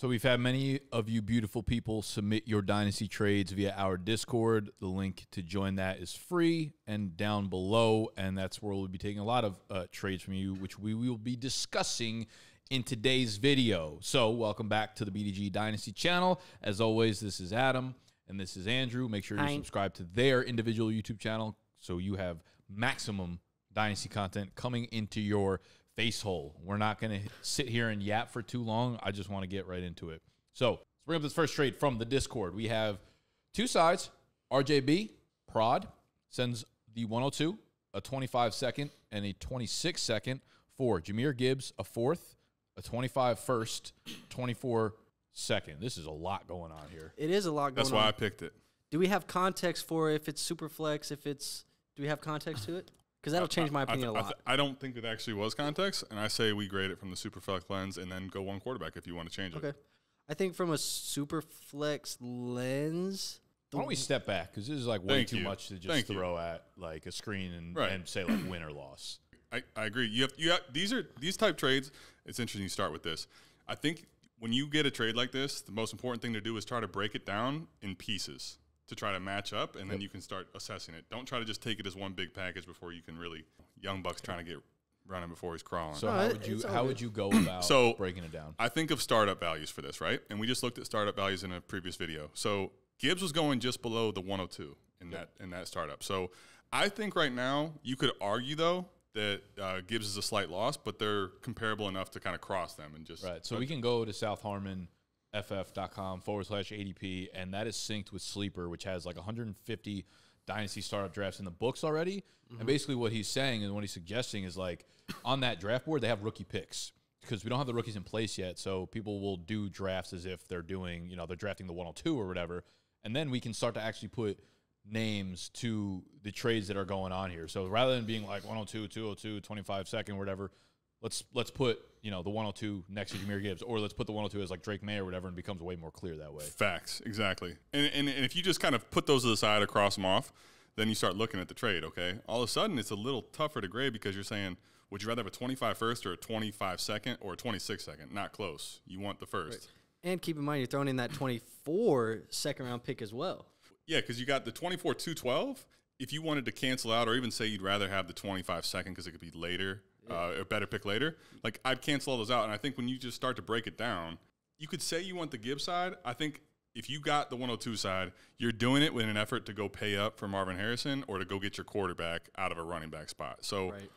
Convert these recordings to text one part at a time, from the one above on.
So we've had many of you beautiful people submit your dynasty trades via our Discord. The link to join that is free and down below, and that's where we'll be taking a lot of uh, trades from you, which we will be discussing in today's video. So welcome back to the BDGE Dynasty channel. As always, this is Adam and this is Andrew. Make sure you subscribe to their individual YouTube channel so you have maximum dynasty content coming into your face hole. We're not going to sit here and yap for too long. I just want to get right into it. So let's bring up this first trade from the Discord. We have two sides. RJB Prod sends the 102, a 25 second, and a 26 second for Jahmyr Gibbs, a fourth, a 25 first, 24 second. This is a lot going on here. It is a lot going That's on. why I picked it. Do we have context for if it's super flex? If it's do we have context to it? Because that'll change my I- opinion I, a I, lot. I don't think it actually was context, and I say we grade it from the Superflex lens and then go one quarterback if you want to change it. okay, I think from a super flex lens, Why don't we step back? Because this is like way Thank too you. much to just Thank you. throw at like a screen and, Right. and say like win or loss. I, I agree. You have you have, these are these type trades. It's interesting you start with this. I think when you get a trade like this, the most important thing to do is try to break it down in pieces to try to match up, and then you can start assessing it. Don't try to just take it as one big package before you can really. Young Buck's trying to get running before he's crawling. So No, how it- would you how good. would you go about So- breaking it down? I think of startup values for this, right? And we just looked at startup values in a previous video. So Gibbs was going just below the 102 in that in that startup. So I think right now you could argue though that uh, Gibbs is a slight loss, but they're comparable enough to kind of cross them and just Right. So we can go to southharmonff.com forward slash ADP, and that is synced with Sleeper, which has like 150 dynasty startup drafts in the books already. And mm-hmm. basically, what he's saying and what he's suggesting is like on that draft board, they have rookie picks because we don't have the rookies in place yet. So people will do drafts as if they're doing, you know, they're drafting the 102 or whatever. And then we can start to actually put names to the trades that are going on here. So rather than being like 102, 202, 25 second, whatever, let's let's put you know the 102 next to Jahmyr Gibbs, or let's put the 102 as like Drake Maye or whatever, and becomes way more clear that way. Facts, exactly. And, and, and if you just kind of put those to the side or cross them off, then you start looking at the trade, okay? All of a sudden, it's a little tougher to grade because you're saying, would you rather have a 25 first or a 25 second or a 26 second? Not close. You want the first. and keep in mind you're throwing in that 24 second round pick as well. Yeah, because you got the 24 212. If you wanted to cancel out or even say you'd rather have the 25 second because it could be later, uh, a better pick later, like I'd cancel all those out. And I think when you just start to break it down, you could say you want the Gibbs side. I think if you got the 102 side, you're doing it with an effort to go pay up for Marvin Harrison or to go get your quarterback out of a running back spot. So Right.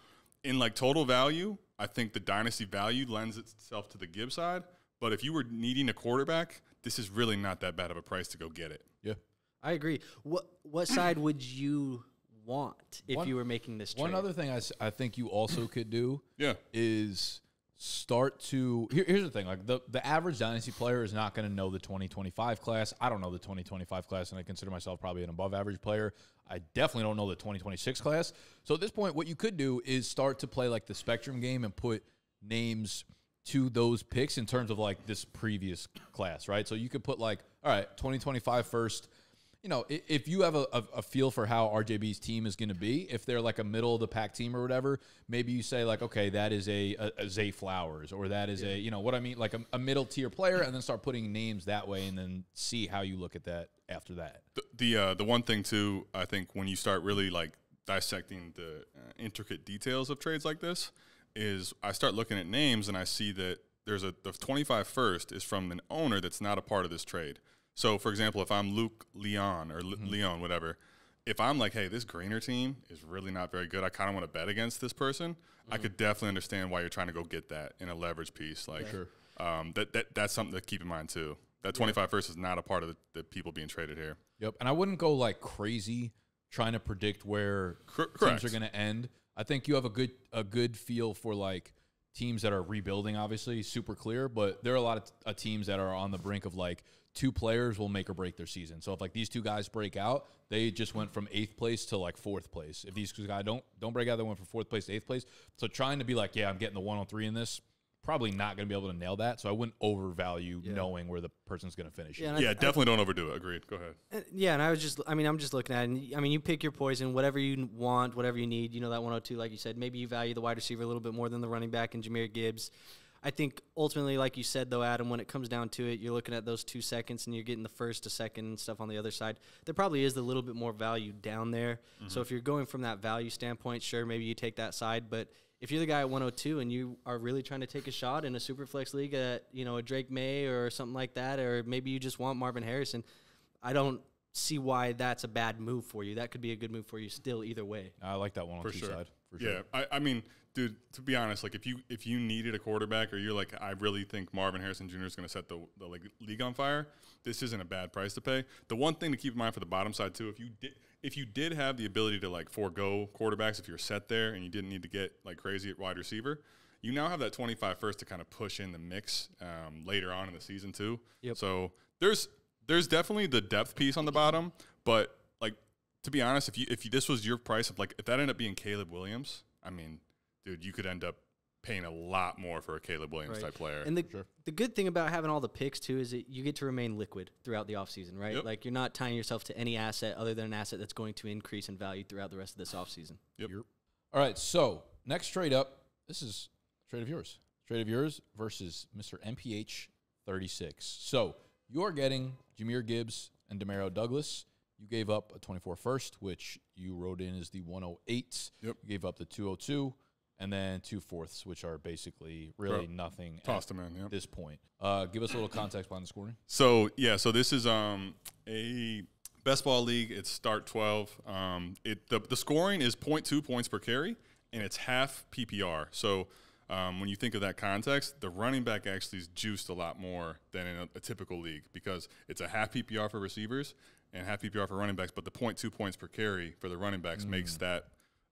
in like total value, I think the dynasty value lends itself to the Gibbs side. But if you were needing a quarterback, this is really not that bad of a price to go get it. Yeah. I agree. What what side would you want if One- you were making this trade? One other thing I, I think you also could do Yeah. is start to here, here's the thing like the, the average dynasty player is not going to know the 2025 class i don't know the 2025 class and i consider myself probably an above average player i definitely don't know the 2026 class so at this point what you could do is start to play like the spectrum game and put names to those picks in terms of like this previous class right so you could put like all right 2025 first you know, if you have a, a, feel for how RJB's team is going to be, if they're like a middle of the pack team or whatever, maybe you say like, okay, that is a, a, a Zay Flowers or that is a, you know, what I mean, like a, a middle tier player, and then start putting names that way, and then see how you look at that after that. The the, uh, the one thing too, I think when you start really like dissecting the uh, intricate details of trades like this, is I start looking at names and I see that there's a the 25 first is from an owner that's not a part of this trade. So, for example, if I'm Luke Leon or Le- Leon, whatever, if I'm like, hey, this Greener team is really not very good, I kind of want to bet against this person. I could definitely understand why you're trying to go get that in a leverage piece. Like, Sure. um, that, that that's something to keep in mind too. That 25 first is not a part of the, the people being traded here. Yep. And I wouldn't go like crazy trying to predict where Cor- teams are going to end. I think you have a good a good feel for like teams that are rebuilding. Obviously, super clear, but there are a lot of t- uh, teams that are on the brink of like two players will make or break their season. So if like these two guys break out, they just went from eighth place to like fourth place. If these two guys don't don't break out, they went from fourth place to eighth place. So trying to be like, yeah, I'm getting the one on three in this. Probably not going to be able to nail that, so I wouldn't overvalue knowing where the person's going to finish. Yeah, it. and I- Yeah, I- definitely don't overdo it. Agreed. Go ahead. Uh, Yeah, and I was just, I mean, I'm just looking at it. And, I mean, you pick your poison, whatever you want, whatever you need. You know, that 102, like you said, maybe you value the wide receiver a little bit more than the running back and Jahmyr Gibbs. I think ultimately, like you said, though, Adam, when it comes down to it, you're looking at those two seconds and you're getting the first to second and stuff on the other side. There probably is a little bit more value down there. So mm-hmm. if you're going from that value standpoint, sure, maybe you take that side. But if you're the guy at 102 and you are really trying to take a shot in a super flex league at you know a Drake Maye or something like that, or maybe you just want Marvin Harrison, I don't see why that's a bad move for you. That could be a good move for you still either way. I like that one on for two sure. side. For sure. Yeah, I, I mean, dude, to be honest, like if you if you needed a quarterback or you're like, I really think Marvin Harrison Jr. is going to set the, the like league on fire, this isn't a bad price to pay. The one thing to keep in mind for the bottom side too, if you did if you did have the ability to like forego quarterbacks if you're set there and you didn't need to get like crazy at wide receiver, you now have that 25 first to kind of push in the mix um, later on in the season too. Yep. So there's there's definitely the depth piece on the bottom, but like to be honest, if you if you, this was your price of like if that ended up being Caleb Williams, I mean, dude, you could end up paying a lot more for a Caleb Williams Right. type player. And the Sure. the good thing about having all the picks too is that you get to remain liquid throughout the offseason, right? Yep. Like you're not tying yourself to any asset other than an asset that's going to increase in value throughout the rest of this offseason. yep. All right, so next trade up, this is trade of yours. Trade of yours versus Mr. MPH 36. So you're getting Jahmyr Gibbs and Demario Douglas. You gave up a 24 first, which you wrote in as the 108. Yep. You gave up the 202 and then two fourths, which are basically really Bro, nothing Tossed at him in. Yep. this point. Uh, give us a little context behind the scoring. So yeah, so this is um a best ball league. It's start twelve. Um, it the the scoring is 0.2 points per carry, and it's half PPR. So um, when you think of that context, the running back actually is juiced a lot more than in a, a typical league because it's a half PPR for receivers and half PPR for running backs. But the 0.2 points per carry for the running backs makes that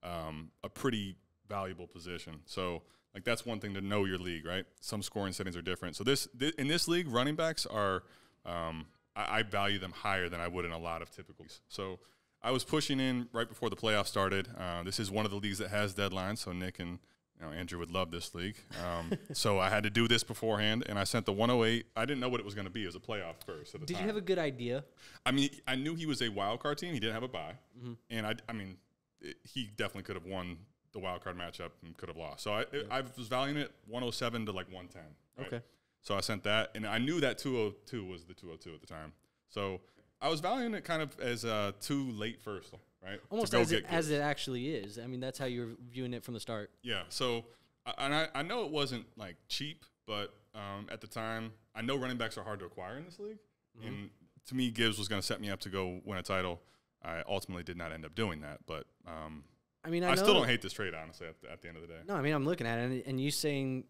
um, a pretty valuable position. So like that's one thing to know your league, right? Some scoring settings are different. So this thi- in this league, running backs are um, I, I value them higher than I would in a lot of typicals. So I was pushing in right before the playoffs started. Uh, this is one of the leagues that has deadlines, so Nick and you know, Andrew would love this league. Um, so I had to do this beforehand, and I sent the 108. I didn't know what it was going to be. It was a playoff first at the Did time. you have a good idea? I mean, I knew he was a wild card team. He didn't have a bye, Mm-hmm. and I, I mean, it, he definitely could have won the wild card matchup and could have lost. So I, I was valuing it 107 to like 110. right? Okay. So I sent that, and I knew that 202 was the 202 at the time. So I was valuing it kind of as uh, too late first, right? Almost as it, as it actually is. I mean, that's how you're viewing it from the start. Yeah. So, I- and I, I know it wasn't like cheap, but um, at the time, I know running backs are hard to acquire in this league. Mm-hmm. And to me, Gibbs was going to set me up to go win a title. I ultimately did not end up doing that, but um, I mean, I, I, still don't hate this trade, honestly, at, the- at the end of the day. No, I mean, I'm looking at it, and, and you saying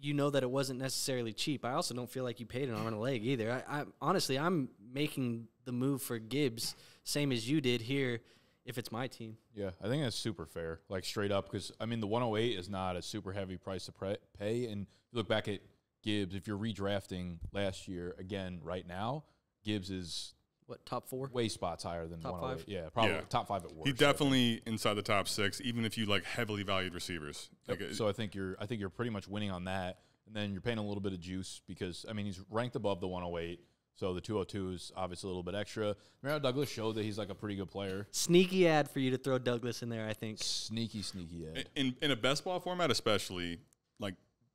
you know that it wasn't necessarily cheap. I also don't feel like you paid an arm and a leg either. I, I honestly, I'm making the move for Gibbs, same as you did here. If it's my team, Yeah, I think that's super fair, like straight up, because I mean the 108 is not a super heavy price to pay, and if you look back at Gibbs, if you're redrafting last year again right now, Gibbs is what top four? way spots higher than Top 108. five? Yeah, probably Yeah. top five at worst. He definitely inside the top six, even if you like heavily valued receivers. Yep. Like, So I think you're I think you're pretty much winning on that, and then you're paying a little bit of juice because I mean he's ranked above the 108, so the 202 is obviously a little bit extra. Mario Douglas showed that he's like a pretty good player. Sneaky ad for you to throw Douglas in there. I think. Sneaky, sneaky ad. in in a best ball format, especially like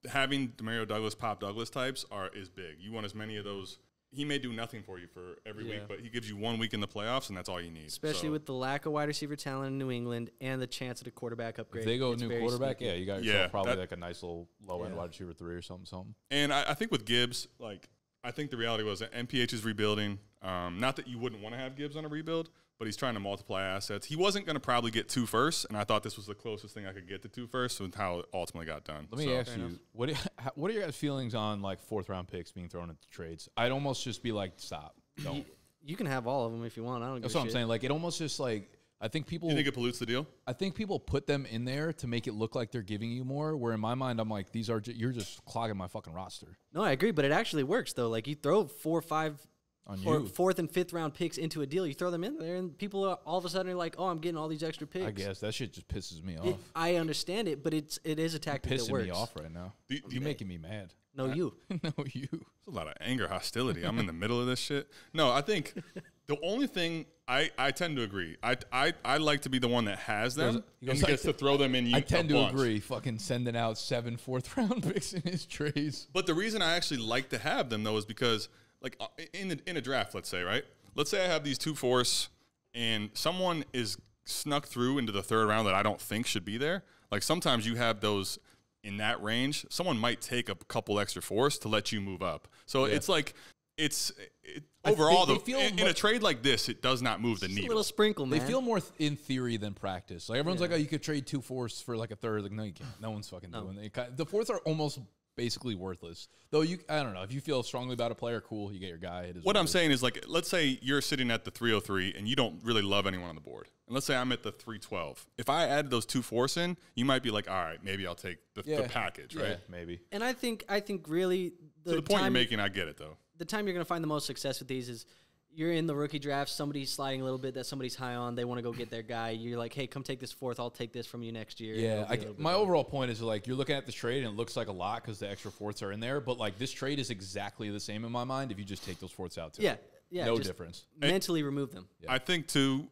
having Demario Douglas, Pop Douglas types are is big. You want as many of those. He may do nothing for you for every Yeah. week, but he gives you one week in the playoffs, and that's all you need. Especially So, with the lack of wide receiver talent in New England and the chance at a quarterback upgrade. If they go it's new quarterback, sneaky. yeah, you got Yeah, probably that- like a nice little low end Yeah. wide receiver three or something, something. and I, I think with Gibbs, like I think the reality was that MPH is rebuilding. Um, not that you wouldn't want to have Gibbs on a rebuild, but he's trying to multiply assets. He wasn't going to probably get two firsts, and I thought this was the closest thing I could get to two firsts, and how it ultimately got done. Let me So- ask you, enough. what how- what are your guys' feelings on like fourth round picks being thrown into trades? I'd almost just be like, stop, don't. You can have all of them if you want. I don't. That's give what a I'm saying. Like it almost just like I think people. You think it pollutes the deal? I think people put them in there to make it look like they're giving you more. Where in my mind, I'm like, these are ju- you're just clogging my fucking roster No, I agree, but it actually works though. Like you throw four, five, on or you. fourth and fifth round picks into a deal, you throw them in there, and people are, all of a sudden are like, "Oh, I'm getting all these extra picks." I guess that shit just pisses me off. It, I understand it, but it's it is a tactic that pissing works. me off right now. Do you- do You're you- making me mad. No, you. no, you. It's a lot of anger, hostility. I'm in the middle of this shit. No, I think The only thing I, I tend to agree. I, I I like to be the one that has them and "I gets to throw them in. I tend to bunch. agree. Fucking sending out seven fourth round picks in his trays. But the reason I actually like to have them though is because like uh, in the, in a draft, let's say right, let's say I have these two force, and someone is snuck through into the third round that I don't think should be there. Like sometimes you have those in that range. Someone might take a couple extra force to let you move up. So it's like it's it, I- overall they- the, they feel in, in a trade like this, it does not move the Just a needle. little sprinkle, man. They feel more th- in theory than practice. Like everyone's like, oh, you could trade two fourths for like a third. Like, no, you can't. No one's fucking doing it. Ki- The fourths are almost basically worthless. Though you, I don't know. If you feel strongly about a player, cool. You get your guy. It is What I'm is. saying is like, let's say you're sitting at the 303 and you don't really love anyone on the board. And let's say I'm at the 312. If I added those two force in, you might be like, all right, maybe I'll take the, Yeah. the package, Yeah, right? maybe. and I think I think really the To the point you're making, I get it though. The time you're going to find the most success with these is you're in the rookie draft, somebody's sliding a little bit that somebody's high on, they want to go get their guy. You're like, hey, come take this fourth, I'll take this from you next year. Yeah, it'll be I a get- little bit my better. overall point is like you're looking at this trade and it looks like a lot because the extra fourths are in there, but like this trade is exactly the same in my mind if you just take those fourths out too. Yeah, yeah. no difference. Mentally remove them. I think too,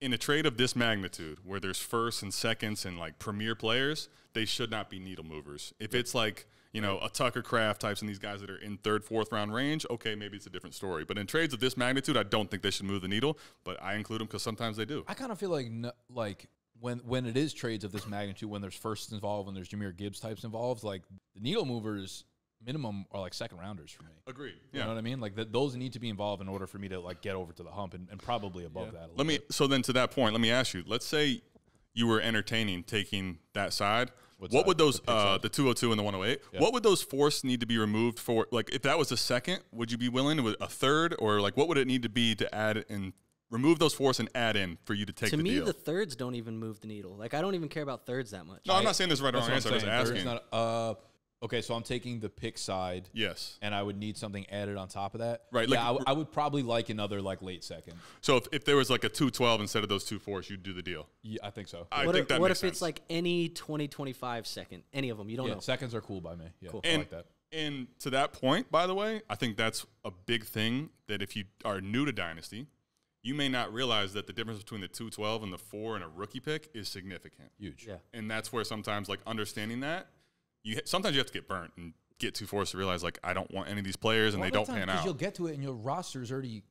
in a trade of this magnitude, where there's firsts and seconds and like premier players, they should not be needle movers. If it's like you know a Tucker Kraft types and these guys that are in third, fourth round range, okay, maybe it's a different story. But in trades of this magnitude, I don't think they should move the needle. But I include them because sometimes they do. I kind of feel like no, like when when it is trades of this magnitude, when there's firsts involved, when there's Jahmyr Gibbs types involved, like the needle movers minimum are like second rounders for me. Agreed. You know what I mean? Like th- those need to be involved in order for me to like get over to the hump and, and probably above that. A little Let me. bit. So then, to that point, let me ask you. Let's say you were entertaining taking that side. What What, side? would those The uh, the 202 and the 108? What would those force need to be removed for? Like, if that was a second, would you be willing to a third, or like what would it need to be to add and remove those force and add in for you to take To the me, deal? the thirds don't even move the needle. Like I don't even care about thirds that much. no, I'm not saying this is right or wrong answer. I'm just asking. not- uh, okay, so I'm taking the pick side. yes. And I would need something added on top of that. Right, Yeah, like- I, w- I would probably like another like late second. So if, if there was like a 212 instead of those two fours, you'd do the deal. Yeah, I think so. I what think if, that what makes if it's like any 2025 second? Any of them? You don't yeah, know. seconds are cool by me. Yeah, Cool. I and, like that. And to that point, by the way, I think that's a big thing that if you are new to Dynasty, you may not realize that the difference between the 212 and the 4 and a rookie pick is significant. Huge. Yeah. And that's where sometimes like understanding that, you sometimes you have to get burnt and get too forced to realize like I don't want any of these players and they don't pan out. You'll get to it and your roster's already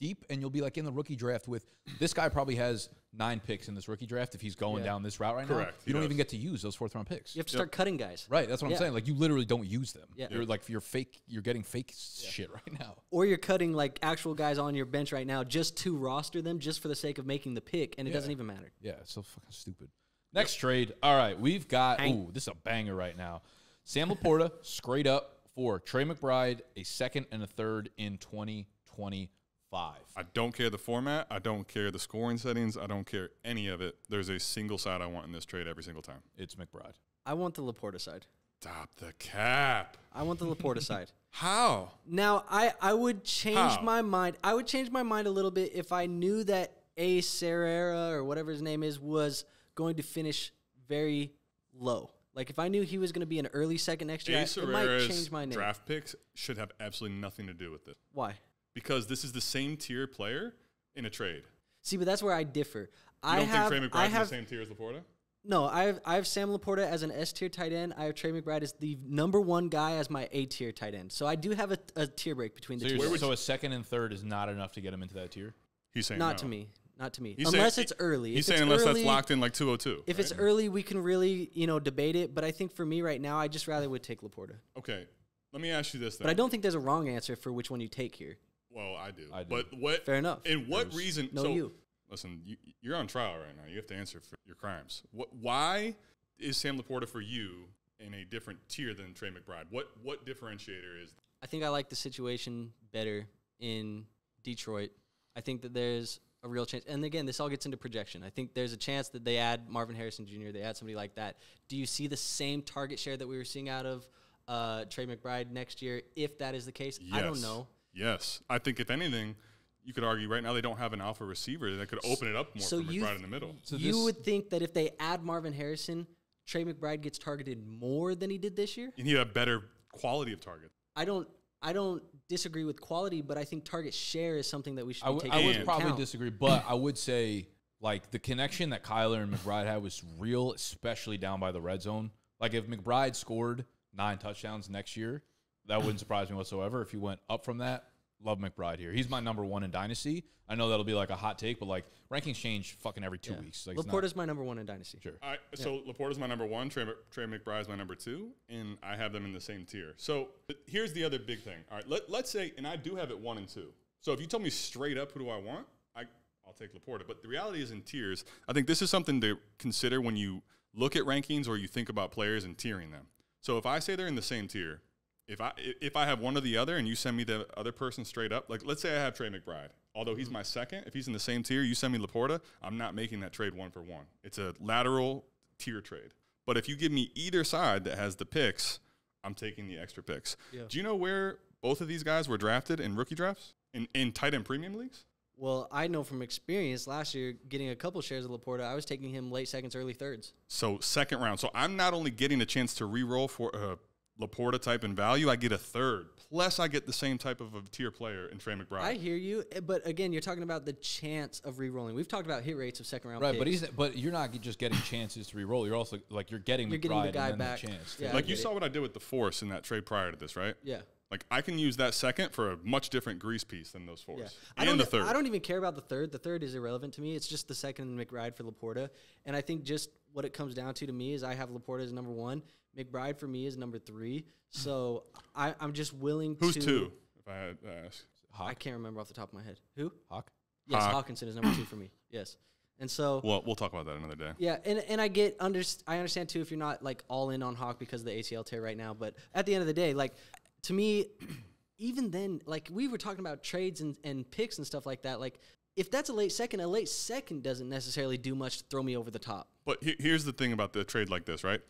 deep, and you'll be like in the rookie draft with this guy probably has nine picks in this rookie draft if he's going Yeah. down this route right now. Correct, You don't does. even get to use those fourth round picks. You have to start cutting guys. Right, that's what I'm saying. Like you literally don't use them. Yeah. You're like you're fake. You're getting fake shit right now. Or you're cutting like actual guys on your bench right now just to roster them just for the sake of making the pick, and it Yeah. doesn't even matter. Yeah, it's so fucking stupid. Next trade. All right, we've got. Hank. Ooh, this is a banger right now. Sam Laporta straight up for Trey McBride, a second and a third in 2025. I don't care the format. I don't care the scoring settings. I don't care any of it. There's a single side I want in this trade every single time. It's McBride. I want the Laporta side. Stop the cap. I want the Laporta side. How? Now, I, I would change How? my mind. I would change my mind a little bit if I knew that A. Serrera or whatever his name is was going to finish very low. Like if I knew he was going to be an early second next year, Ace it might change my name. draft picks should have absolutely nothing to do with this. Why? because this is the same tier player in a trade. See, but that's where I differ. You I don't have, think Trey I McBride's have, the same tier as Laporta? no, I have, I have Sam Laporta as an S tier tight end. I have Trey McBride as the number one guy as my A tier tight end. So I do have a, a tier break between the So, two. you're, so a second and third is not enough to get him into that tier. He's saying Not no. to me. Not to me. He's saying- unless it's early. He's if saying unless early, that's locked in like 202. If right? it's early, we can really, you know, debate it. But I think for me right now, I just rather would take Laporta. okay, let me ask you this then. But I don't think there's a wrong answer for which one you take here. Well, I do. I do. But what? Fair enough. And what reason? no so, you. Listen, you, you're on trial right now. You have to answer for your crimes. What? Why is Sam Laporta for you in a different tier than Trey McBride? What? What differentiator is? I think I like the situation better in Detroit. I think that there's a real chance. And again, this all gets into projection. I think there's a chance that they add Marvin Harrison Jr., they add somebody like that. Do you see the same target share that we were seeing out of uh, Trey McBride next year? If that is the case, I don't know. Yes, I think if anything, you could argue right now they don't have an alpha receiver that could open it up more So for you McBride th- in the middle. So you would think that if they add Marvin Harrison, Trey McBride gets targeted more than he did this year. And he had a better quality of target. I don't I don't disagree with quality, but I think target share is something that we should I be would- taking I would into probably account. disagree, but I would say like the connection that Kyler and McBride had was real, especially down by the red zone. Like if McBride scored nine touchdowns next year, that wouldn't surprise me whatsoever. If he went up from that, love McBride here. He's my number one in dynasty. I know that'll be like a hot take, but like rankings change fucking every two Yeah. weeks. Like it's not- Laporta's my number one in dynasty. sure. I, so Laporta's my number one, Trey, Trey McBride's my number two, and I have them in the same tier. So here's the other big thing. All right, let, let's say, and I do have it one and two. So if you tell me straight up who do I want, I, I'll take Laporta. But the reality is in tiers, I think this is something to consider when you look at rankings or you think about players and tiering them. So if I say they're in the same tier, if I if I have one or the other and you send me the other person straight up, like let's say I have Trey McBride, although he's mm-hmm. my second, if he's in the same tier, you send me Laporta, I'm not making that trade one for one. It's a lateral tier trade. But if you give me either side that has the picks, I'm taking the extra picks. Yeah. Do you know where both of these guys were drafted in rookie drafts? In in tight end premium leagues? Well, I know from experience last year, getting a couple shares of Laporta, I was taking him late seconds, early thirds. So second round. So I'm not only getting a chance to re-roll for a Laporta type in value, I get a third. Plus, I get the same type of a tier player in Trey McBride. I hear you, eh, but again, you're talking about the chance of re-rolling. We've talked about hit rates of second round Right, but he's but you're not just getting chances to re-roll. You're also like you're getting You're McBride getting the guy and then back. the chance. Yeah. Like you get it. saw what I did with the Force in that trade prior to this, right? yeah. Like I can use that second for a much different grease piece than those fours. Yeah. I And don't, the third. I don't even care about the third. The third is irrelevant to me. It's just the second McBride for Laporta. And I think just what it comes down to to me is I have Laporta as number one. McBride for me is number three. So I, I'm just willing Who's to. two? If I had to ask. I can't remember off the top of my head. Who? Hawk. Yes, Hawk. Hockenson is number two for me. Yes. And so. Well, we'll talk about that another day. Yeah, and, and I get under I understand too if you're not like all in on Hawk because of the ACL tear right now, but at the end of the day, like to me, even then, like we were talking about trades and, and picks and stuff like that, like if that's a late second, a late second doesn't necessarily do much to throw me over the top. But he- here's the thing about the trade like this, right?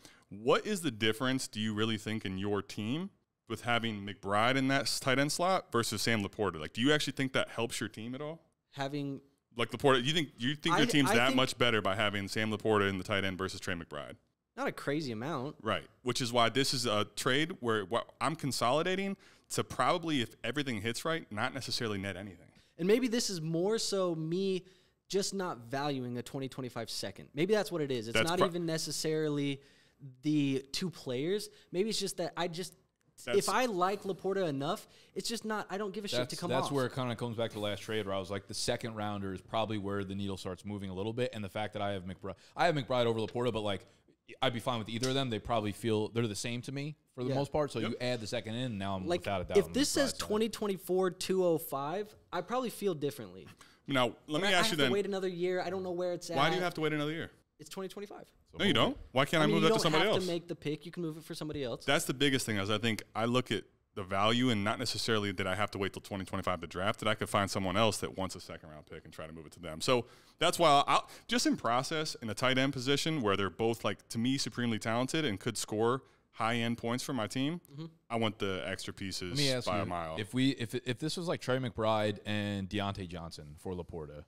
What is the difference, do you really think, in your team with having McBride in that tight end slot versus Sam Laporta? Like, do you actually think that helps your team at all? Having Like Laporta, you think you think your I- team's I that think- much better by having Sam Laporta in the tight end versus Trey McBride? not a crazy amount. Right. Which is why this is a trade where I'm consolidating to probably, if everything hits right, not necessarily net anything. And maybe this is more so me just not valuing a 2025 second. Maybe that's what it is. It's That's not even necessarily the two players. Maybe it's just that I just That's- if I like Laporta enough, it's just not I don't give a shit to That's, come that's off. where it kind of comes back to the last trade where I was like the second rounder is probably where the needle starts moving a little bit, and the fact that I have McBride, I have McBride over Laporta, but like I'd be fine with either of them. They probably feel they're the same to me for the Yeah. most part. So you add the second in, now I'm like without a doubt. if on this McBride's says 2024 205, I probably feel differently. Now, let me I, I ask have you to then wait another year. I don't know where it's at. why do you have to wait another year? It's 2025. So No, you move don't. Why can't I, I mean, move you that don't to somebody have else? to make the pick. You can move it for somebody else. That's the biggest thing. Is I think I look at the value and not necessarily that I have to wait till 2025 to draft. That I could find someone else that wants a second round pick and try to move it to them. So that's why I'll, I'll just in process in a tight end position where they're both like to me supremely talented and could score high end points for my team. Mm-hmm. I want the extra pieces Let me ask by you, a mile. if we if if this was like Trey McBride and Diontae Johnson for Laporta,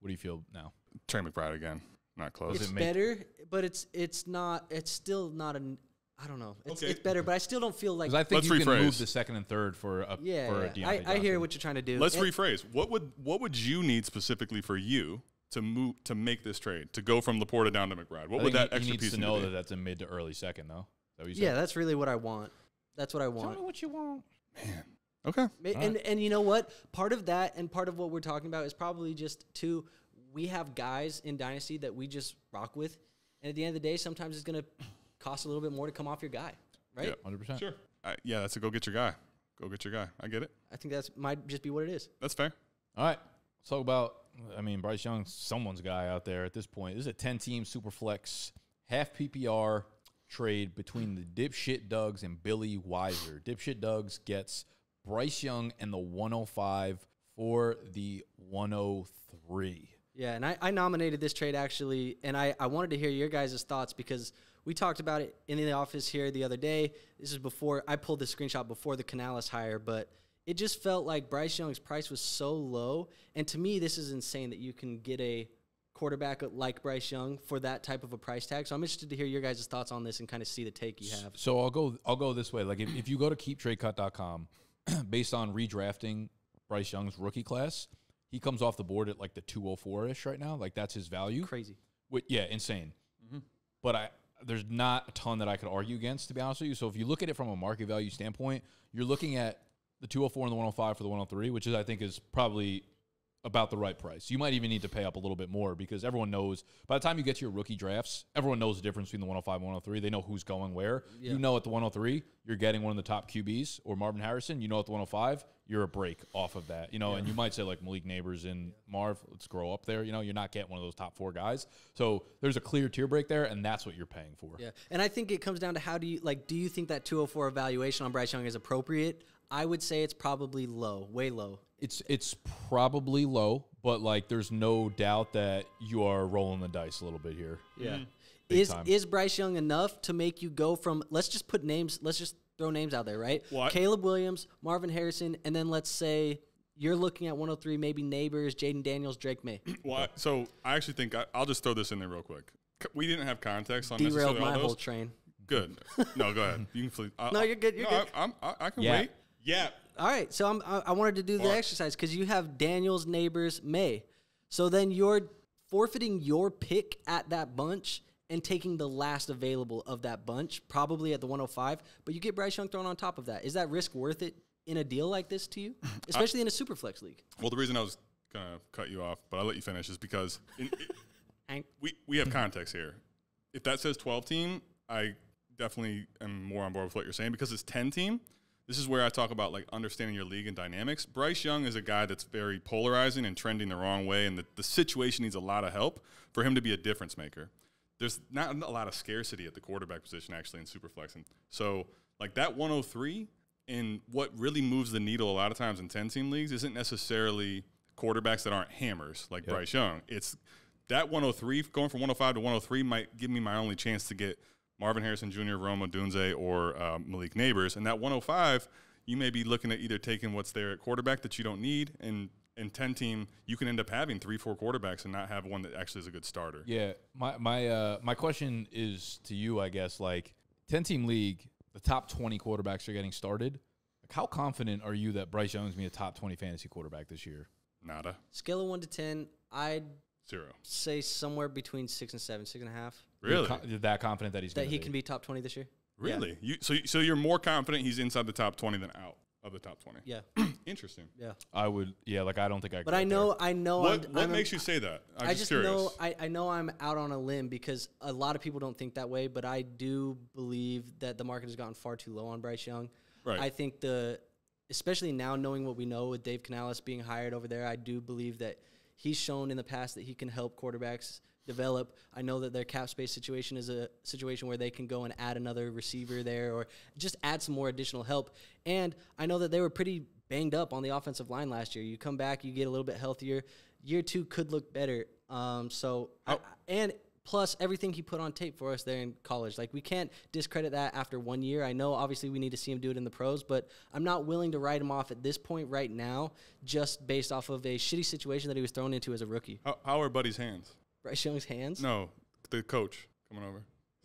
what do you feel now? Trey McBride again, not close. it's it better, but it's it's not. It's still not an. I don't know. It's, Okay. it's better, but I still don't feel like. Because I think Let's you can move the second and third for a yeah, for a yeah. Diontae I, I hear what you're trying to do. Let's And- rephrase. What would what would you need specifically for you to move to make this trade to go from Laporta down to McBride? What I would that he, extra he needs piece to know be? that that's a mid to early second, though. That what you Yeah, that's really what I want. That's what I want. Tell me what you want. man. Okay. Ma- And and you know what? Part of that and part of what we're talking about is probably just to we have guys in Dynasty that we just rock with, and at the end of the day, sometimes it's gonna cost a little bit more to come off your guy, right? Yeah. Hundred percent. Sure. Uh, yeah, that's a go get your guy. Go get your guy. I get it. I think that's might just be what it is. That's fair. All right. Let's talk about. I mean, Bryce Young's someone's guy out there at this point. This is a ten-team super flex half PPR trade between the dipshit Dugs and Billy Weiser. Dipshit Dugs gets Bryce Young and the 105 for the 103. Yeah, and I, I nominated this trade actually, and I, I wanted to hear your guys' thoughts because we talked about it in the office here the other day. This is before I pulled the screenshot before the Canales hire, but it just felt like Bryce Young's price was so low. And to me, this is insane that you can get a quarterback like Bryce Young for that type of a price tag. So I'm interested to hear your guys' thoughts on this and kind of see the take you have. So I'll go. I'll go this way. Like if, if you go to keeptradecut.com based on redrafting Bryce Young's rookie class, he comes off the board at like the 204 ish right now. Like that's his value. Crazy. Yeah, insane. Mm-hmm. But I there's not a ton that I could argue against to be honest with you. So if you look at it from a market value standpoint, you're looking at the 204 and the 105 for the 103, which is I think is probably about the right price. You might even need to pay up a little bit more because everyone knows by the time you get to your rookie drafts, everyone knows the difference between the 105 and 103. They know who's going where. Yeah. You know at the 103, you're getting one of the top QBs or Marvin Harrison. You know at the 105, you're a break off of that. You know, and you might say like Malik Nabers and Marv, let's grow up there. You know, you're not getting one of those top four guys. So there's a clear tier break there, and that's what you're paying for. Yeah, and I think it comes down to how do you like? Do you think that 204 evaluation on Bryce Young is appropriate? I would say it's probably low, way low. It's it's probably low, but like there's no doubt that you are rolling the dice a little bit here. Yeah. Mm-hmm. Big Is time. is Bryce Young enough to make you go from let's just put names, let's just throw names out there, right? Well, I- Caleb Williams, Marvin Harrison, and then let's say you're looking at 103, maybe Nabers, Jayden Daniels, Drake Maye. Well, I- so I actually think I, I'll just throw this in there real quick. We didn't have context on Derailed necessarily my all whole train. Good. No, go ahead. You can flee. I, no, you're good. You're no, good. I, I'm, I, I can Yeah. wait. Yeah. All right, so I'm, I, I wanted to do the Fuck. exercise because you have Daniels, Nabers, Maye. So then you're forfeiting your pick at that bunch and taking the last available of that bunch, probably at the 105. But you get Bryce Young thrown on top of that. Is that risk worth it in a deal like this to you, especially in a super flex league? Well, the reason I was gonna cut you off, but I'll let you finish, is because in, it, we we have context here. If that says 12 team, I definitely am more on board with what you're saying because it's 10 team. This is where I talk about like understanding your league and dynamics. Bryce Young is a guy that's very polarizing and trending the wrong way, and the, the situation needs a lot of help for him to be a difference maker. There's not a lot of scarcity at the quarterback position actually in Superflex, and so like that 103 and what really moves the needle a lot of times in 10 team leagues isn't necessarily quarterbacks that aren't hammers like Bryce Young. It's that 103 going from 105 to 103 might give me my only chance to get Marvin Harrison Jr., Rome Odunze, or uh, Malik Nabers. And that 105, you may be looking at either taking what's there at quarterback that you don't need, and in 10 team, you can end up having three, four quarterbacks and not have one that actually is a good starter. Yeah, my my uh, my question is to you, I guess. Like ten team league, the top twenty quarterbacks are getting started. Like, how confident are you that Bryce Young's gonna be a top twenty fantasy quarterback this year? Nada. Scale of 1 to 10, I'd Zero. say somewhere between 6 and 7, 6.5. You're Really? you're that confident that he's That gonna he be? can be top 20 this year? Really? You so so you're more confident he's inside the top 20 than out of the top 20. Yeah. Interesting. Yeah. I would. Yeah, like I don't think I. But I know, I know. What I'm, what I'm, makes you say that? I'm I just, just curious. know I, I know I'm out on a limb because a lot of people don't think that way, but I do believe that the market has gotten far too low on Bryce Young. Right. I think the especially now knowing what we know with Dave Canales being hired over there, I do believe that he's shown in the past that he can help quarterbacks develop. I know that their cap space situation is a situation where they can go and add another receiver there or just add some more additional help. And I know that they were pretty banged up on the offensive line last year. You come back, you get a little bit healthier. Year two could look better. Um, so I, and plus everything he put on tape for us there in college. Like we can't discredit that after one year. I know obviously we need to see him do it in the pros, but I'm not willing to write him off at this point right now, just based off of a shitty situation that he was thrown into as a rookie. How, how are Buddy's hands? Bryce Young's hands. No, the coach coming over.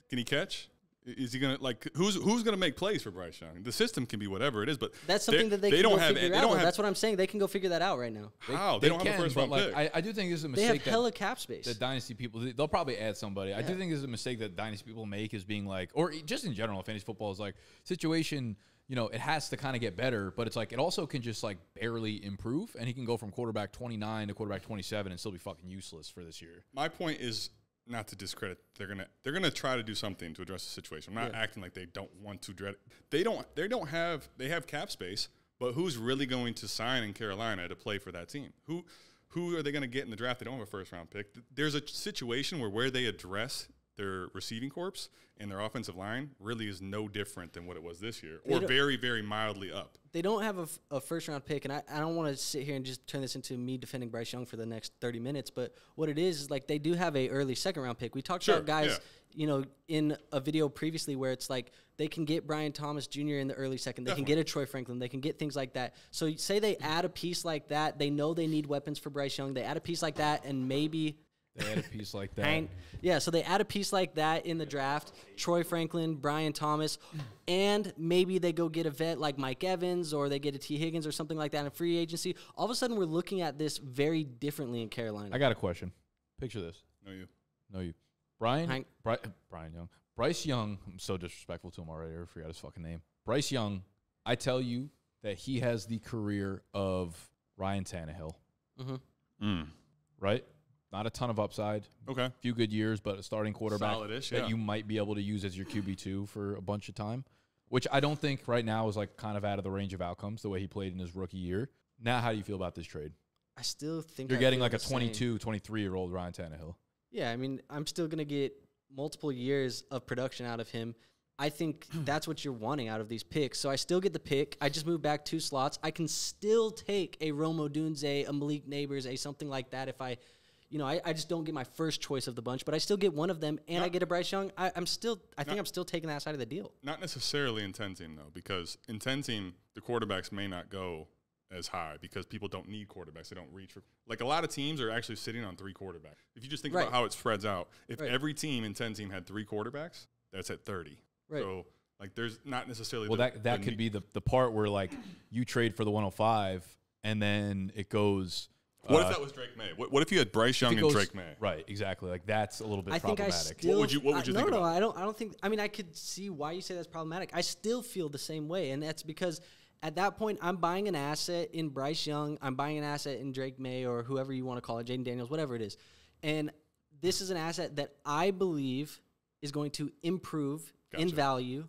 Can he catch? Is he gonna like who's who's gonna make plays for Bryce Young? The system can be whatever it is, but That's something that they, can don't go have figure they out. don't have That's what I'm saying. They can go figure that out right now. They, how they, don't have can, a first but round like pick. I, I do think this is a mistake. they mistake. have that- hella cap space. that dynasty people they'll probably add somebody. I do think this is a mistake that dynasty people make is being like, or just in general, fantasy football is like situation. You know, it has to kind of get better, but it's like it also can just like barely improve, and he can go from quarterback twenty nine to quarterback twenty seven and still be fucking useless for this year. My point is not to discredit. They're gonna they're gonna try to do something to address the situation. I'm not acting like they don't want to dread. It. They don't they don't have they have cap space, but who's really going to sign in Carolina to play for that team? Who who are they going to get in the draft? They don't have a first round pick. There's a situation where where they address their receiving corps and their offensive line really is no different than what it was this year, or very very mildly up. they don't have a, f- a first round pick, and I, I don't want to sit here and just turn this into me defending Bryce Young for the next 30 minutes. But what it is is like they do have a early second round pick. We talked Sure, about guys, yeah. you know, in a video previously where it's like they can get Brian Thomas Jr. in the early second, they can get a Troy Franklin, they can get things like that. So say they add a piece like that, they know they need weapons for Bryce Young. They add a piece like that, and maybe They had a piece like that. Hank. Yeah, so they add a piece like that in the draft. Troy Franklin, Brian Thomas, and maybe they go get a vet like Mike Evans or they get a Tee Higgins or something like that in free agency. All of a sudden, we're looking at this very differently in Carolina. I got a question. Picture this. No, you. No, you. Brian. Hank. Bri- Brian Young. Bryce Young. I'm so disrespectful to him already. I forgot his fucking name. Bryce Young. I tell you that he has the career of Ryan Tannehill. hmm Mm. Right. Not a ton of upside. Okay. A few good years, but a starting quarterback Solid-ish, that yeah. you might be able to use as your QB two for a bunch of time, which I don't think right now is like kind of out of the range of outcomes the way he played in his rookie year. Now, how do you feel about this trade? I still think You're I getting like a the same. 22, 23 year old Ryan Tannehill. Yeah, I mean, I'm still going to get multiple years of production out of him. I think that's what you're wanting out of these picks. So I still get the pick. I just moved back two slots. I can still take a Rome Odunze, a Malik Nabers, a something like that if I, you know, I, I just don't get my first choice of the bunch, but I still get one of them and I get a Bryce Young. I, I'm still, I think I'm still taking that side of the deal. Not necessarily in 10 team, though, because in 10 team, the quarterbacks may not go as high because people don't need quarterbacks. They don't reach for. Like a lot of teams are actually sitting on three quarterbacks. If you just think Right. about how it spreads out, if Right. every team in 10 team had three quarterbacks, that's at 30. Right. So, like, there's not necessarily. Well, the, that that the could need- be the, the part where like you trade for the 105 and then it goes. What uh, if that was Drake Maye? What, what if you had Bryce Young it and goes- Drake Maye? Right, exactly. Like that's a little bit I think I problematic. still. would you- what would you no, think no, about I don't. I don't think. I mean, I could see why you say that's problematic. I still feel the same way, and that's because at that point, I'm buying an asset in Bryce Young. I'm buying an asset in Drake Maye or whoever you want to call it, Jayden Daniels, whatever it is, and this is an asset that I believe is going to improve in value,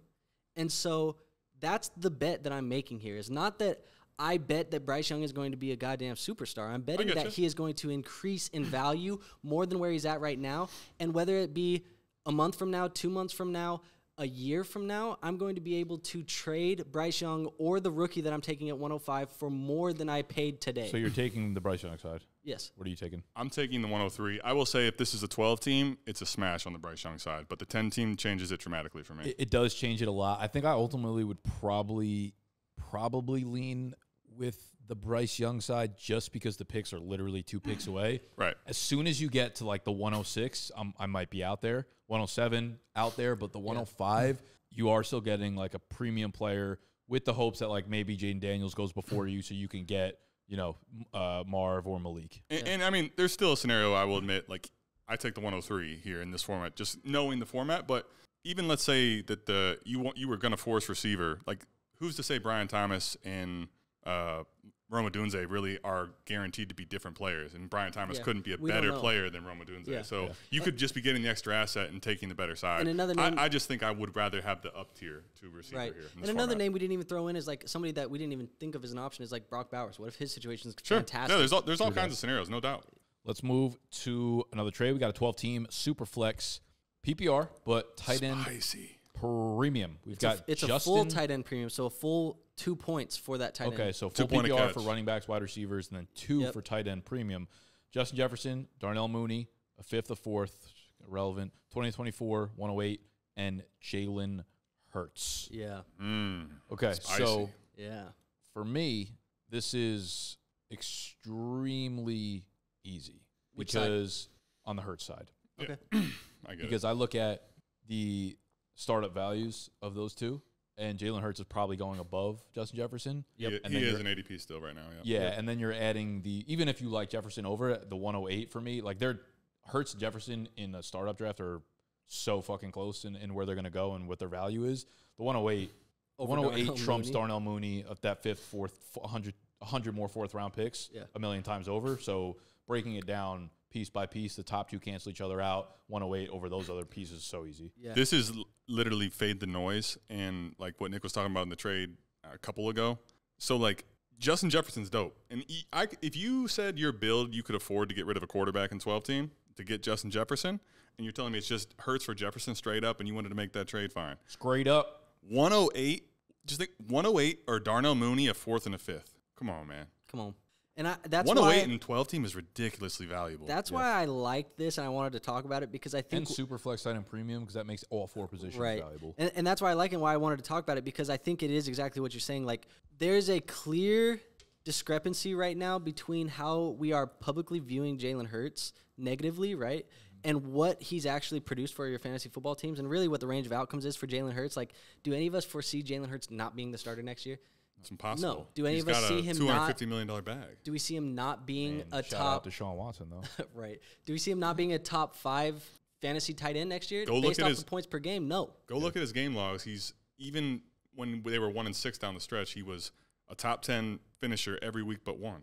and so that's the bet that I'm making here. Is not that. I bet that Bryce Young is going to be a goddamn superstar. I'm betting that you. he is going to increase in value more than where he's at right now. And whether it be a month from now, two months from now, a year from now, I'm going to be able to trade Bryce Young or the rookie that I'm taking at 105 for more than I paid today. so you're taking the Bryce Young side. yes. What are you taking? I'm taking the 103. I will say if this is a 12 team, it's a smash on the Bryce Young side, but the 10 team changes it dramatically for me. It, it does change it a lot. I think I ultimately would probably probably lean with the Bryce Young side just because the picks are literally two picks away. right. As soon as you get to like the 106, I'm, I might be out there. 107 out there, but the 105, you are still getting like a premium player with the hopes that like maybe Jayden Daniels goes before you, so you can get you know uh, Marv or Malik. And, and I mean, there's still a scenario I will admit, like I take the 103 here in this format, just knowing the format. But even let's say that the you want you were going to force receiver, like who's to say Brian Thomas and uh, Rome Odunze really are guaranteed to be different players, and Brian Thomas Yeah. couldn't be a We better player than Rome Odunze. Yeah. So Yeah. you could just be getting the extra asset and taking the better side. And another name- I, I just think I would rather have the up tier to receiver Right. here. And another format. name we didn't even throw in is like somebody that we didn't even think of as an option is like Brock Bowers. What if his situation is Sure. fantastic? No, there's all, there's all kinds of scenarios, no doubt. Let's move to another trade. We got a 12 team super flex PPR, but tight end Spicy. Premium. We've it's a, got it's a full tight end premium, so a full two points for that tight Okay, end. Okay, so full point a PPR for running backs, wide receivers, and then two Yep. for tight end premium. Justin Jefferson, Darnell Mooney, a fifth, a fourth, relevant. 2024, 108, and Jalen Hurts. Yeah. Mm. Okay, Spicy. so Yeah. for me, this is extremely easy Which side? because on the Hurts side, Okay. I get it. because I look at the startup values of those two, and Jalen Hurts is probably going above Justin Jefferson. He, and he is you're- an ADP still right now. Yeah. Yeah, Yep. and then you're adding the even if you like Jefferson over it, the 108 for me, like they're Hurts and Jefferson in a startup draft are so fucking close in, in where they're gonna go and what their value is. The 108, Over 108 Darnell trumps Mooney. Darnell Mooney of that fifth, fourth, 100, 100 more fourth round picks Yeah. a million times over. So breaking it down piece by piece, the top two cancel each other out. 108 over those other pieces is so easy. Yeah. This is literally fade the noise and like what Nick was talking about in the trade a couple ago. So like Justin Jefferson's dope, and he, I, if you said your build you could afford to get rid of a quarterback in 12 team to get Justin Jefferson, and you're telling me it's just hurts for Jefferson straight up, and you wanted to make that trade, fine. Straight up. 108, just think 108 or Darnell Mooney a fourth and a fifth. Come on, man. Come on. And I, that's 108 why and 12 team is ridiculously valuable. that's why I like this and I wanted to talk about it because I And think super flex tight end premium because that makes all four positions right. valuable. And, and that's why I like it and why I wanted to talk about it because I think it is exactly what you're saying. Like there's a clear discrepancy right now between how we are publicly viewing Jalen Hurts negatively, right? And what he's actually produced for your fantasy football teams, and really what the range of outcomes is for Jalen Hurts. Like, do any of us foresee Jalen Hurts not being the starter next year? It's impossible. Do any He's of us got see a him two hundred not- fifty million dollar bag. Do we see him not being And a shout out top to Sean Watson though. right? Do we see him not being a top five fantasy tight end next year Go look at off his- the points per game? No. Go look at his game logs. He's even when they were one and six down the stretch, he was a top ten finisher every week but one.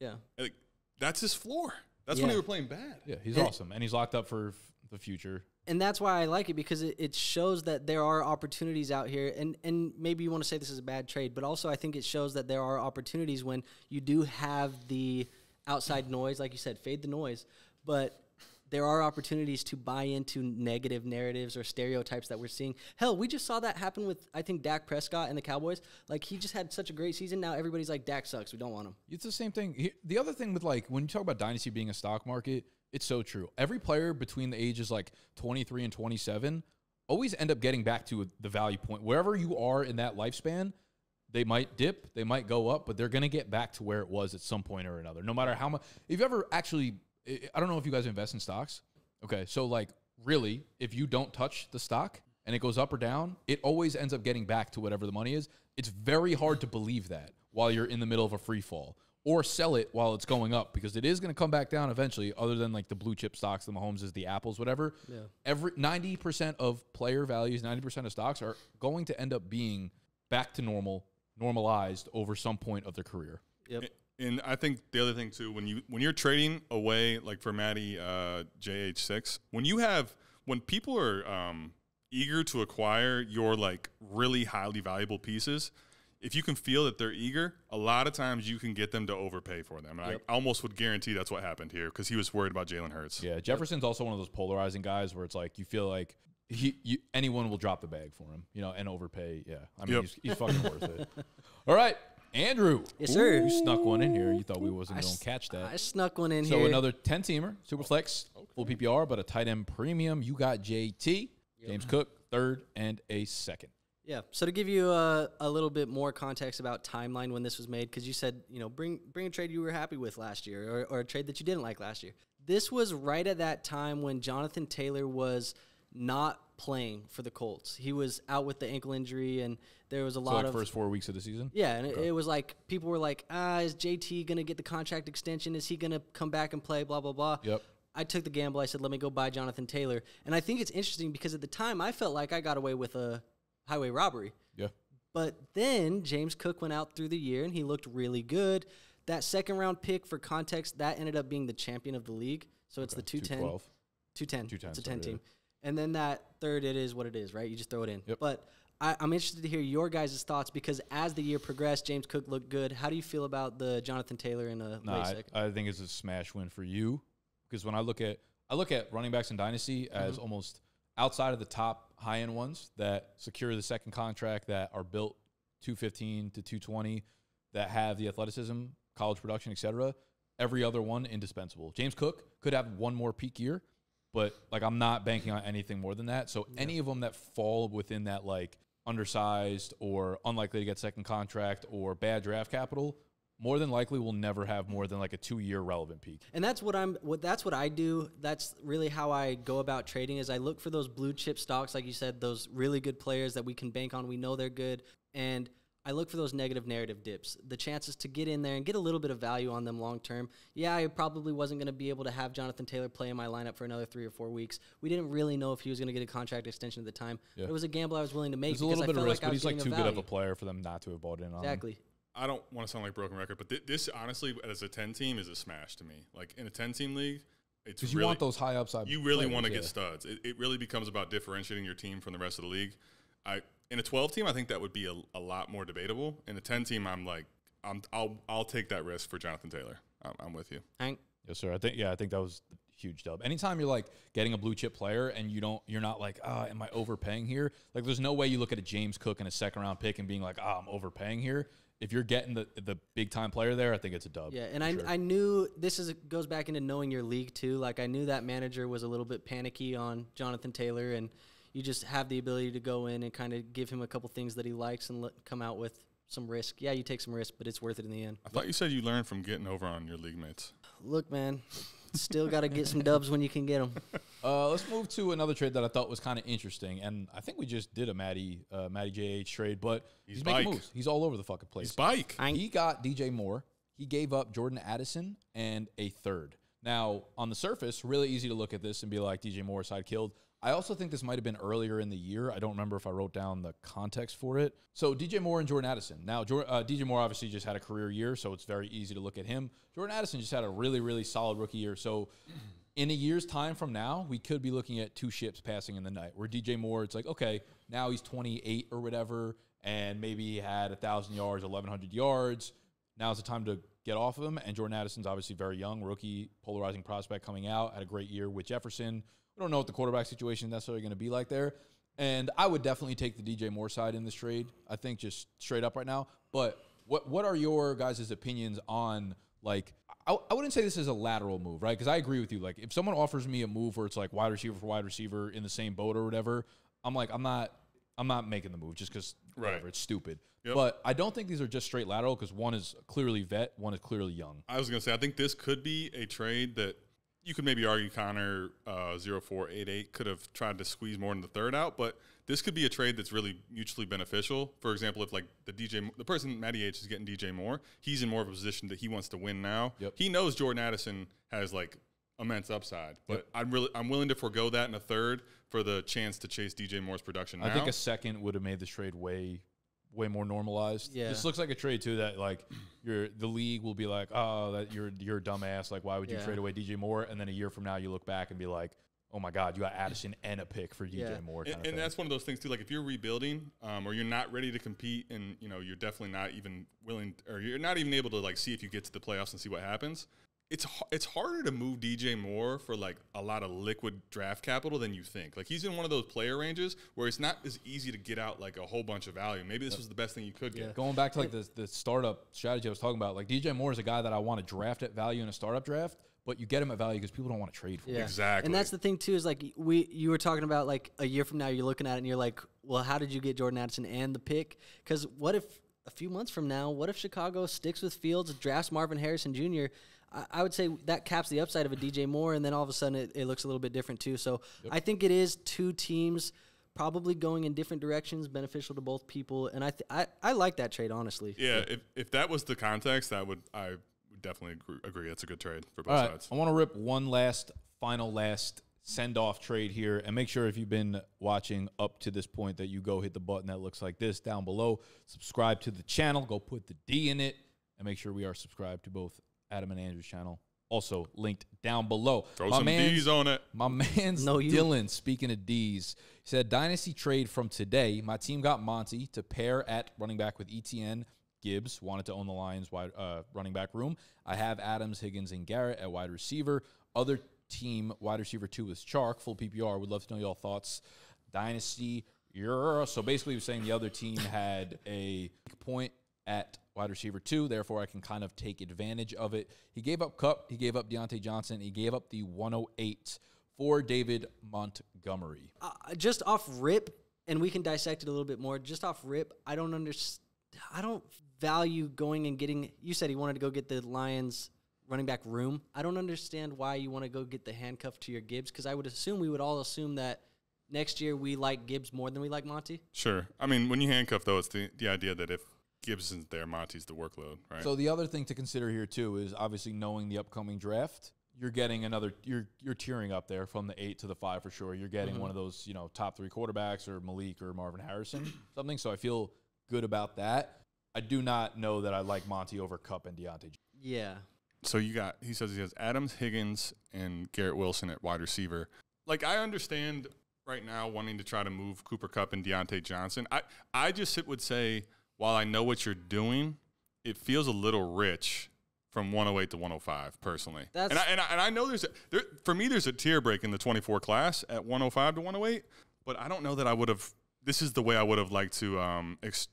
Yeah. Like that's his floor. That's when they were playing bad. Yeah, he's And- awesome, and he's locked up for f- the future. And that's why I like it because it, it shows that there are opportunities out here, and and maybe you want to say this is a bad trade, but also I think it shows that there are opportunities when you do have the outside noise, like you said, fade the noise, but there are opportunities to buy into negative narratives or stereotypes that we're seeing. Hell, we just saw that happen with I think Dak Prescott and the Cowboys. Like he just had such a great season. Now everybody's like Dak sucks. We don't want him. It's the same thing. The other thing with like when you talk about dynasty being a stock market, it's so true. Every player between the ages like 23 and 27 always end up getting back to the value point. Wherever you are in that lifespan, they might dip, they might go up, but they're going to get back to where it was at some point or another. No matter how much if you ever actually I I don't know if you guys invest in stocks. Okay, so like really, if you don't touch the stock and it goes up or down, it always ends up getting back to whatever the money is. It's very hard to believe that while you're in the middle of a free fall or sell it while it's going up because it is going to come back down eventually other than like the blue chip stocks, the Mahomes, the Apples, whatever. Yeah. Every 90% of player values, 90% of stocks are going to end up being back to normal, normalized over some point of their career. Yep. And I think the other thing too, when you when you're trading away, like for Maddie uh, JH6, when you have when people are um, eager to acquire your like really highly valuable pieces, if you can feel that they're eager, a lot of times you can get them to overpay for them. And Yep. I almost would guarantee that's what happened here because he was worried about Jalen Hurts. Yeah, Jefferson's also one of those polarizing guys where it's like you feel like he you, anyone will drop the bag for him, you know, and overpay. Yeah, I mean Yep. he's, he's fucking worth it. All right, Andrew. Yes, sir. You snuck one in here. You thought we wasn't going to catch that. I snuck one in so here. So another ten teamer, super flex, full PPR, but a tight end premium. You got JT, James Cook, third and a second. Yeah. So to give you a, a little bit more context about timeline when this was made, because you said you know bring bring a trade you were happy with last year, or, or a trade that you didn't like last year. This was right at that time when Jonathan Taylor was not playing for the Colts. He was out with the ankle injury, and there was a So lot like of first four weeks of the season. yeah, and it, it was like people were like, ah, is JT gonna get the contract extension? Is he gonna come back and play? Blah blah blah. Yep. I took the gamble. I said, let me go buy Jonathan Taylor. And I think it's interesting because at the time I felt like I got away with a highway robbery. Yeah. But then James Cook went out through the year and he looked really good. That second round pick, for context, that ended up being the champion of the league. So it's the 210. 210. 210, It's a sorry, 10 yeah. team. And then that third, it is what it is, right? You just throw it in. Yep. But I, I'm interested to hear your guys' thoughts because as the year progressed, James Cook looked good. How do you feel about the Jonathan Taylor in a late I? I think it's a smash win for you because when I look at I look at running backs in dynasty mm-hmm. as almost outside of the top high end ones that secure the second contract that are built 215 to 220 that have the athleticism, college production, etc. Every other one indispensable. James Cook could have one more peak year, but like I'm not banking on anything more than that. So any of them that fall within that like undersized or unlikely to get second contract or bad draft capital, more than likely will never have more than like a two year relevant peak. And that's what I'm. What that's what I do. That's really how I go about trading. Is I look for those blue chip stocks, like you said, those really good players that we can bank on. We know they're good, and I look for those negative narrative dips. The chances to get in there and get a little bit of value on them long term. Yeah, I probably wasn't going to be able to have Jonathan Taylor play in my lineup for another three or four weeks. We didn't really know if he was going to get a contract extension at the time. Yeah. It was a gamble I was willing to make. There's a little I bit of risk, like but he's like too good of a player for them not to have bought in on. him. Exactly. I don't want to sound like broken record, but thi- this honestly, as a ten team, is a smash to me. Like in a ten team league, it's Because you really, want those high upside. you really want to yeah. get studs. It, it really becomes about differentiating your team from the rest of the league. I in a twelve team, I think that would be a, a lot more debatable. In a ten team, I'm like, I'm I'll I'll take that risk for Jonathan Taylor. I'm, I'm with you. Hank. Yes, sir. I think yeah, I think that was a huge dub. Anytime you're like getting a blue chip player and you don't, you're not like, ah, am I overpaying here? Like, there's no way you look at a James Cook and a second round pick and being like, ah, I'm overpaying here. If you're getting the the big time player there, I think it's a dub. Yeah, and I, sure. I knew this is goes back into knowing your league too. Like I knew that manager was a little bit panicky on Jonathan Taylor, and you just have the ability to go in and kind of give him a couple things that he likes and let, come out with some risk. Yeah, you take some risk, but it's worth it in the end. I thought you said you learned from getting over on your league mates. Look, man, still got to get some dubs when you can get them. Uh, let's move to another trade that I thought was kind of interesting, and I think we just did a Matty uh, Matty JH trade, but he's, He's making moves. He's all over the fucking place. His bike. He got DJ Moore. He gave up Jordan Addison and a third. Now, on the surface, really easy to look at this and be like, DJ Moore side killed. I also think this might have been earlier in the year. I don't remember if I wrote down the context for it. So, DJ Moore and Jordan Addison. Now, uh, DJ Moore obviously just had a career year, so it's very easy to look at him. Jordan Addison just had a really, really solid rookie year. So, in a year's time from now, we could be looking at two ships passing in the night. Where DJ Moore, it's like, okay, now he's 28 or whatever, and maybe he had 1,000 yards, 1,100 yards. Now's the time to get off of him. And Jordan Addison's obviously very young, rookie, polarizing prospect coming out, had a great year with Jefferson. We don't know what the quarterback situation is necessarily going to be like there. And I would definitely take the DJ Moore side in this trade. I think just straight up right now. But what what are your guys' opinions on like I, I wouldn't say this is a lateral move, right? Because I agree with you. Like if someone offers me a move where it's like wide receiver for wide receiver in the same boat or whatever, I'm like I'm not I'm not making the move just because Right. whatever it's stupid. Yep. But I don't think these are just straight lateral because one is clearly vet, one is clearly young. I was gonna say I think this could be a trade that you could maybe argue Connor uh, 0488 could have tried to squeeze more in the third out, but this could be a trade that's really mutually beneficial. For example, if like the DJ, the person Matty H is getting DJ Moore, he's in more of a position that he wants to win now. Yep. He knows Jordan Addison has like immense upside, but I'm really I'm willing to forego that in a third for the chance to chase DJ Moore's production. Now. I think a second would have made this trade way, way more normalized. Yeah. This looks like a trade too that like your the league will be like, oh, that you're you're a dumbass. Like, why would you Yeah. trade away DJ Moore? And then a year from now, you look back and be like, oh my god, you got Addison and a pick for DJ Yeah. Moore. Kind and, of and that's one of those things too. Like if you're rebuilding, um, or you're not ready to compete, and you know you're definitely not even willing, or you're not even able to like see if you get to the playoffs and see what happens. It's it's harder to move DJ Moore for like a lot of liquid draft capital than you think. Like he's in one of those player ranges where it's not as easy to get out like a whole bunch of value. Maybe this was the best thing you could get. Going back to like the, the startup strategy I was talking about, like DJ Moore is a guy that I want to draft at value in a startup draft, but you get him at value because people don't want to trade for him. Exactly. And that's the thing too is like we you were talking about like a year from now you're looking at it and you're like, well, how did you get Jordan Addison and the pick? Because what if a few months from now, what if Chicago sticks with Fields, drafts Marvin Harrison Jr. I, I would say that caps the upside of a DJ Moore, and then all of a sudden it, it looks a little bit different too. So I think it is two teams probably going in different directions, beneficial to both people, and I th- I, I like that trade honestly. Yeah, if, if that was the context, that would I would definitely agree. agree. That's a good trade for both All right, sides. I want to rip one last, final, last send off trade here, and make sure if you've been watching up to this point that you go hit the button that looks like this down below. Subscribe to the channel. Go put the D in it, and make sure we are subscribed to both Adam and Andrew's channel. Also linked down below. Throw My some man's- D's on it. My man's No, you- Dylan, speaking of D's, he said, Dynasty trade from today. My team got Monty to pair at running back with ETN. Gibbs wanted to own the Lions wide uh, running back room. I have Adams, Higgins, and Garrett at wide receiver. Other team wide receiver two is Chark, full PPR. Would love to know y'all thoughts. Dynasty, yeah. So basically, was saying the other team had a point at wide receiver two. Therefore, I can kind of take advantage of it. He gave up Kupp. He gave up Diontae Johnson. He gave up the 108 for David Montgomery. uh, just off rip, and we can dissect it a little bit more. Just off rip, I don't understand. I don't value going and getting. You said he wanted to go get the Lions running back room. I don't understand why you want to go get the handcuff to your Gibbs because I would assume we would all assume that next year we like Gibbs more than we like Monty. Sure. I mean, when you handcuff though, it's the the idea that if Gibbs isn't there, Monty's the workload, right? So the other thing to consider here too is obviously knowing the upcoming draft. You're getting another. You're you're tearing up there from the eight to the five for sure. You're getting mm-hmm. one of those you know top three quarterbacks or Malik or Marvin Harrison something. So I feel good about that. I do not know that I like Monty over Kupp and Diontae. Yeah, So you got he says he has Adams, Higgins, and Garrett Wilson at wide receiver. Like I understand right now wanting to try to move Cooper Kupp and Diontae Johnson. I I just would say while I know what you're doing, it feels a little rich from 108 to 105 personally. That's- and I, and I, and I know there's a, there for me there's a tier break in the 24 class at 105 to 108, but I don't know that I would have. This is the way I would have liked to um ex-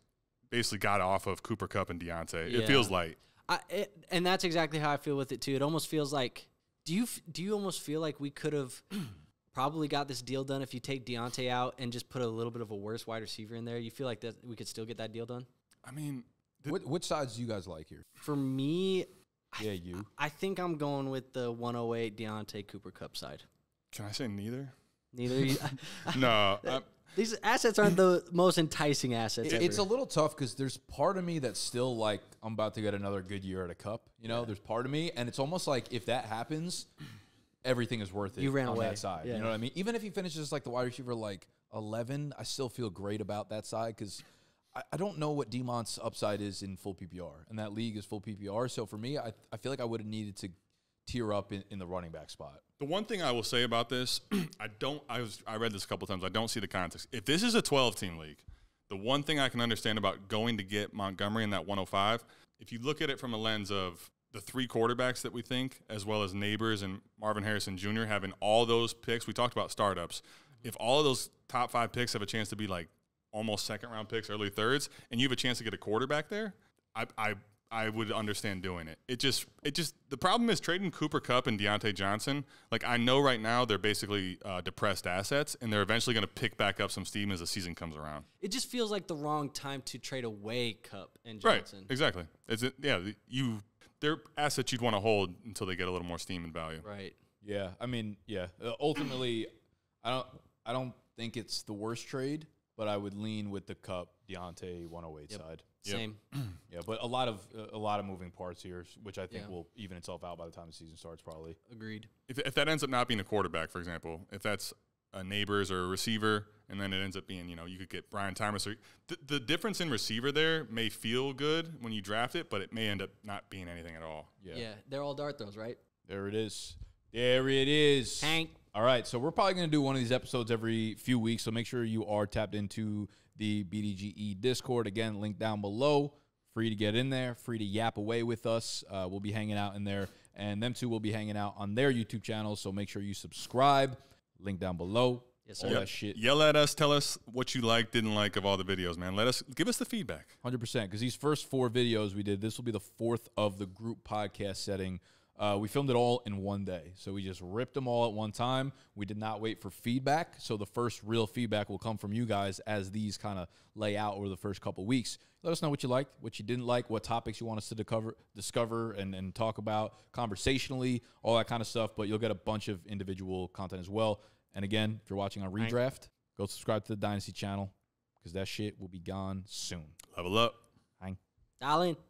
basically got off of Cooper Kupp and Diontae. Yeah. It feels light. I it, and that's exactly how I feel with it too. It almost feels like do you do you almost feel like we could have probably got this deal done if you take Diontae out and just put a little bit of a worse wide receiver in there? You feel like that we could still get that deal done? I mean, What, which sides do you guys like here? For me, Yeah, you. I think I'm going with the 108 Diontae Cooper Kupp side. Can I say neither? Neither. you- no, I, These assets aren't the most enticing assets. It- it's a little tough because there's part of me that's still like I'm about to get another good year at a Kupp. You know, there's part of me, and it's almost like if that happens, everything is worth it. You ran on away. that side. You know what I mean? Even if he finishes like the wide receiver like 11, I still feel great about that side because I, I don't know what Demont's upside is in full PPR, and that league is full PPR. So for me, I, I feel like I would have needed to tear up in, in the running back spot. The one thing I will say about this, I don't. I was. I read this a couple times. I don't see the context. If this is a 12 team league, the one thing I can understand about going to get Montgomery in that 105, if you look at it from a lens of the three quarterbacks that we think, as well as Nabers and Marvin Harrison Jr. having all those picks, we talked about startups. If all of those top five picks have a chance to be like almost second round picks, early thirds, and you have a chance to get a quarterback there, I, I I would understand doing it. It just it just the problem is trading Cooper Kupp and Diontae Johnson. Like I know right now they're basically uh, depressed assets, and they're eventually going to pick back up some steam as the season comes around. It just feels like the wrong time to trade away Kupp and Johnson. Right? Johnson. Exactly. Is it? Yeah. You they're assets you'd want to hold until they get a little more steam and value. Right. Yeah, I mean, yeah. Uh, ultimately, I don't, I don't think it's the worst trade, but I would lean with the Kupp Diontae 108 Yep. side. Yep. Same. Yeah, but a lot of uh, a lot of moving parts here, which I think Yeah. will even itself out by the time the season starts. Probably. Agreed. If, if that ends up not being a quarterback, for example, if that's a Nabers or a receiver, and then it ends up being, you know, you could get Brian Thomas. Or the, the difference in receiver there may feel good when you draft it, but it may end up not being anything at all. Yeah. Yeah. They're all dart throws, right? There it is. There it is. Hank. All right, so we're probably going to do one of these episodes every few weeks. So make sure you are tapped into the BDGE Discord. Again, link down below. Free to get in there, free to yap away with us. Uh, we'll be hanging out in there, and them two will be hanging out on their YouTube channel. So make sure you subscribe. Link down below. Yes, All sir. that shit. Yell at us. Tell us what you like, didn't like of all the videos, man. Let us give us the feedback. Hundred percent. Because these first four videos we did, this will be the fourth of the group podcast setting. Uh, we filmed it all in one day, so we just ripped them all at one time. We did not wait for feedback, so the first real feedback will come from you guys as these kind of lay out over the first couple weeks. Let us know what you liked, what you didn't like, what topics you want us to discover, discover, and, and talk about conversationally, all that kind of stuff. But you'll get a bunch of individual content as well. And again, if you're watching on Right. Redraft, go subscribe to the Dynasty channel because that shit will be gone soon. Level up. Hang. Darling.